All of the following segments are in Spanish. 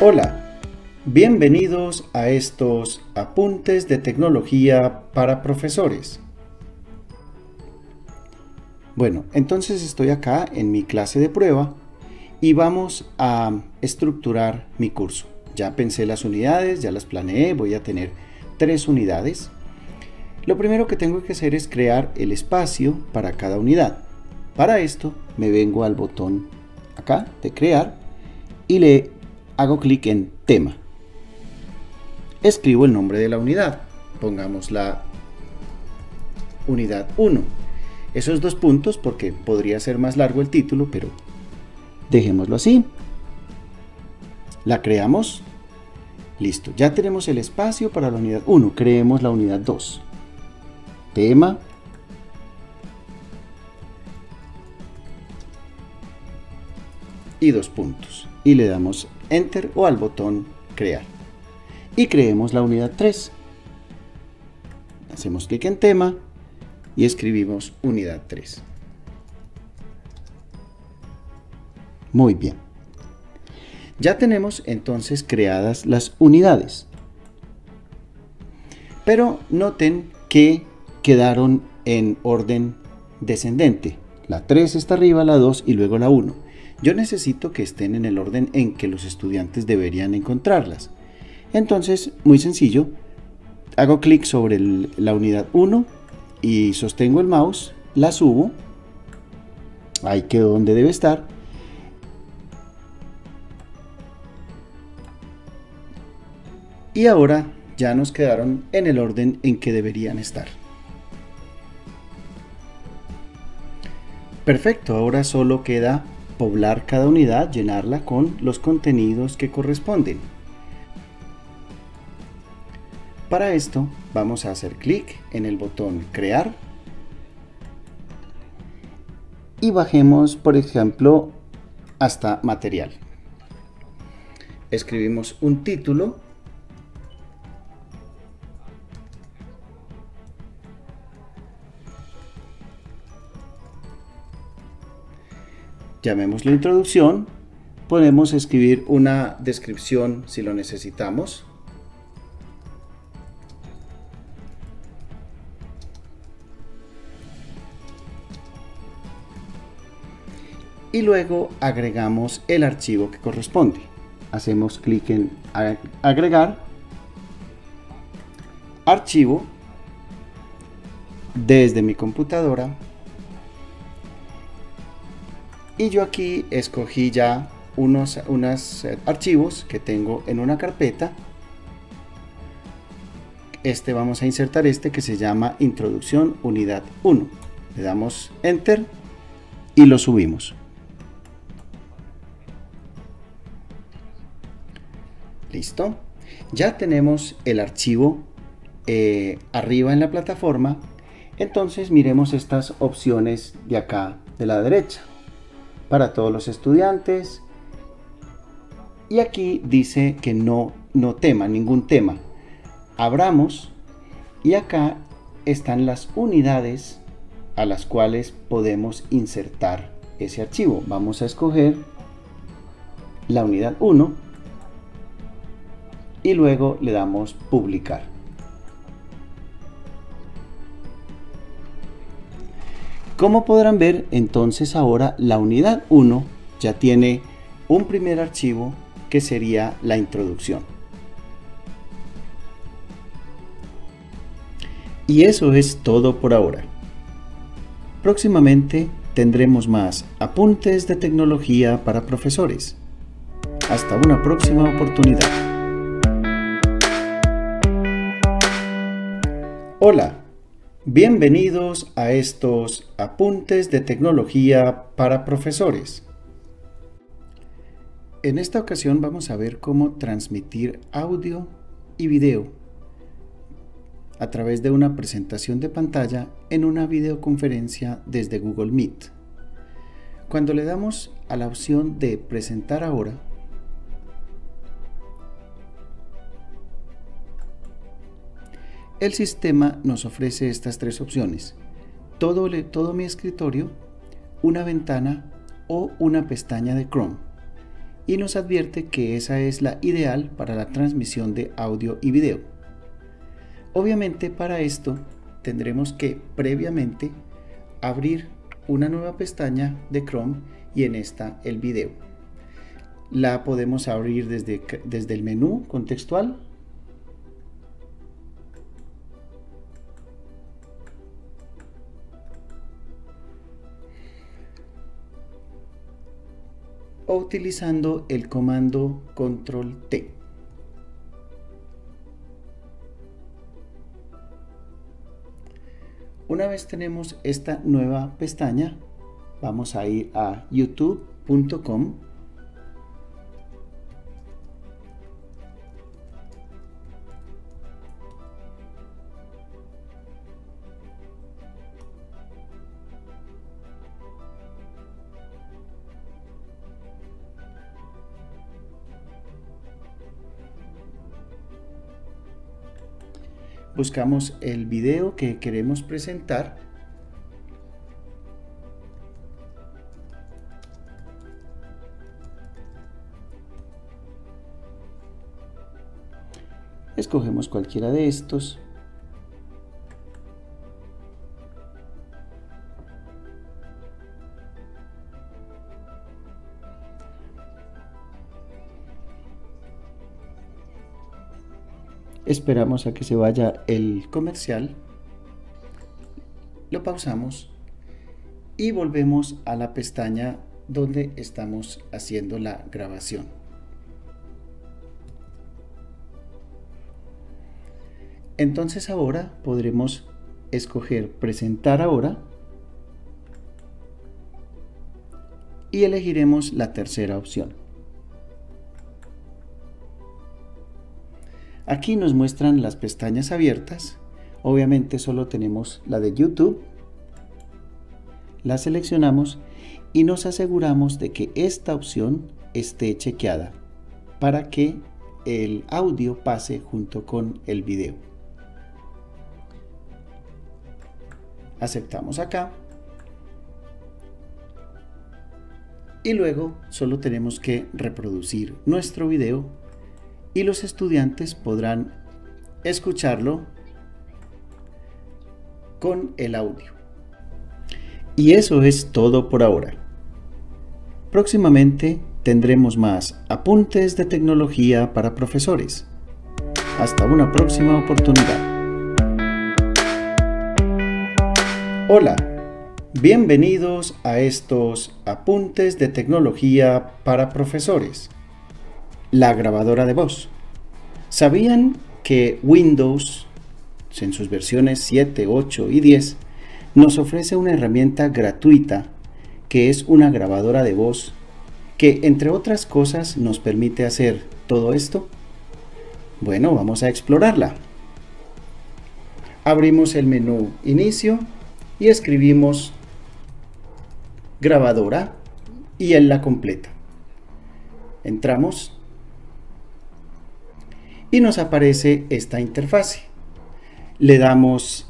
Hola, bienvenidos a estos apuntes de tecnología para profesores. Bueno, entonces estoy acá en mi clase de prueba y vamos a estructurar mi curso. Ya pensé las unidades, ya las planeé, voy a tener tres unidades. Lo primero que tengo que hacer es crear el espacio para cada unidad. Para esto me vengo al botón acá de crear y le hago clic en tema. Escribo el nombre de la unidad. Pongamos la unidad 1. Esos dos puntos porque podría ser más largo el título, pero dejémoslo así. La creamos. Listo, ya tenemos el espacio para la unidad 1. Creemos la unidad 2. Tema. Y dos puntos. Y le damos Enter o al botón Crear. Y creemos la unidad 3. Hacemos clic en tema y escribimos unidad 3. Muy bien. Ya tenemos entonces creadas las unidades. Pero noten que quedaron en orden descendente. La 3 está arriba, la 2 y luego la 1. Yo necesito que estén en el orden en que los estudiantes deberían encontrarlas. Entonces, muy sencillo, hago clic sobre la unidad 1 y sostengo el mouse, la subo, ahí quedó donde debe estar, y ahora ya nos quedaron en el orden en que deberían estar. Perfecto, ahora solo queda poblar cada unidad, llenarla con los contenidos que corresponden. Para esto vamos a hacer clic en el botón crear y bajemos por ejemplo hasta material. Escribimos un título llamemos la introducción, podemos escribir una descripción si lo necesitamos. Y luego agregamos el archivo que corresponde. Hacemos clic en agregar, archivo, desde mi computadora y yo aquí escogí ya unos, unos eh, archivos que tengo en una carpeta. Este vamos a insertar este que se llama introducción unidad 1 le damos enter y lo subimos. Listo. Ya tenemos el archivo eh, arriba en la plataforma. Entonces miremos estas opciones de acá de la derecha para todos los estudiantes. Y aquí dice que no, no tema, ningún tema. Abramos y acá están las unidades a las cuales podemos insertar ese archivo. Vamos a escoger la unidad 1 y luego le damos publicar. Como podrán ver, entonces ahora la unidad 1 ya tiene un primer archivo que sería la introducción. Y eso es todo por ahora. Próximamente tendremos más apuntes de tecnología para profesores. Hasta una próxima oportunidad. Hola. Bienvenidos a estos apuntes de tecnología para profesores. En esta ocasión vamos a ver cómo transmitir audio y video a través de una presentación de pantalla en una videoconferencia desde Google Meet. Cuando le damos a la opción de presentar ahora, El sistema nos ofrece estas tres opciones. Todo, todo mi escritorio, una ventana o una pestaña de Chrome. y nos advierte que esa es la ideal para la transmisión de audio y video. Obviamente para esto tendremos que previamente abrir una nueva pestaña de Chrome y en esta el video. La podemos abrir desde, desde el menú contextual o utilizando el comando control T. Una vez tenemos esta nueva pestaña, vamos a ir a youtube.com buscamos el video que queremos presentar. Escogemos cualquiera de estos Esperamos a que se vaya el comercial. Lo pausamos y volvemos a la pestaña donde estamos haciendo la grabación. Entonces ahora podremos escoger presentar ahora y elegiremos la tercera opción. Aquí nos muestran las pestañas abiertas. Obviamente solo tenemos la de YouTube. La seleccionamos y nos aseguramos de que esta opción esté chequeada para que el audio pase junto con el video. Aceptamos acá. Y luego solo tenemos que reproducir nuestro video y los estudiantes podrán escucharlo con el audio. Y eso es todo por ahora. Próximamente tendremos más apuntes de tecnología para profesores. Hasta una próxima oportunidad. Hola, bienvenidos a estos apuntes de tecnología para profesores la grabadora de voz. ¿Sabían que Windows, en sus versiones 7, 8 y 10, nos ofrece una herramienta gratuita que es una grabadora de voz que, entre otras cosas, nos permite hacer todo esto? Bueno, vamos a explorarla. Abrimos el menú Inicio y escribimos grabadora y él la completa. Entramos y nos aparece esta interfase. Le damos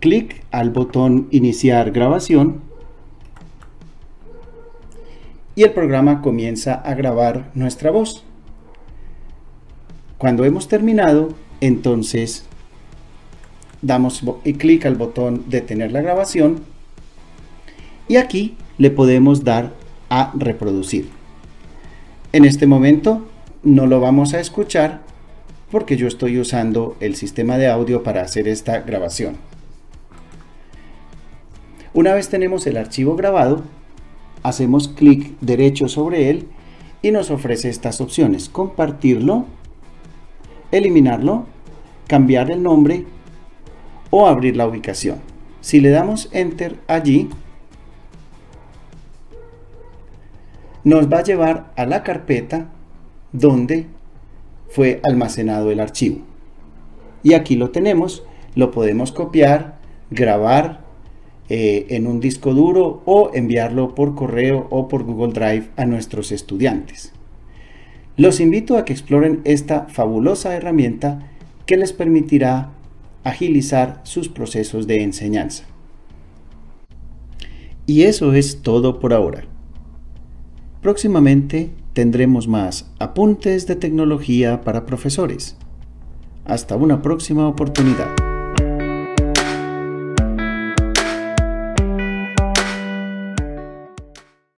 clic al botón iniciar grabación y el programa comienza a grabar nuestra voz. Cuando hemos terminado, entonces damos clic al botón detener la grabación y aquí le podemos dar a reproducir. En este momento no lo vamos a escuchar porque yo estoy usando el sistema de audio para hacer esta grabación. Una vez tenemos el archivo grabado, hacemos clic derecho sobre él y nos ofrece estas opciones. Compartirlo, eliminarlo, cambiar el nombre o abrir la ubicación. Si le damos Enter allí, nos va a llevar a la carpeta donde fue almacenado el archivo. Y aquí lo tenemos, lo podemos copiar, grabar eh, en un disco duro o enviarlo por correo o por Google Drive a nuestros estudiantes. Los invito a que exploren esta fabulosa herramienta que les permitirá agilizar sus procesos de enseñanza. Y eso es todo por ahora. Próximamente tendremos más apuntes de tecnología para profesores. Hasta una próxima oportunidad.